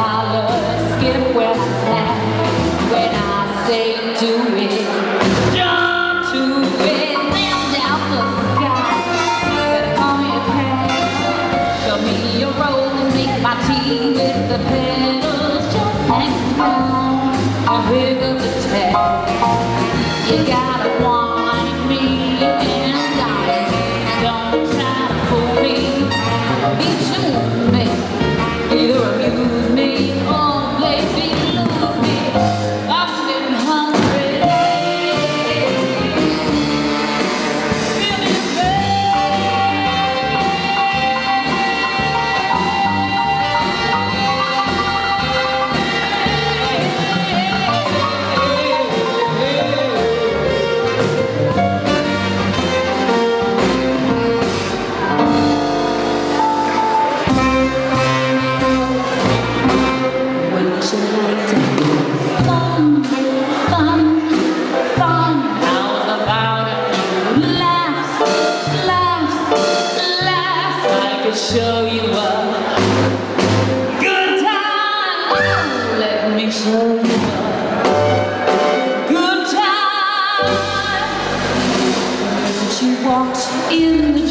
holler, skip I when I say do it. It, out the sky. Better call me a me a make my with the. Just hang on, I'll the. You got Good time. She walks in the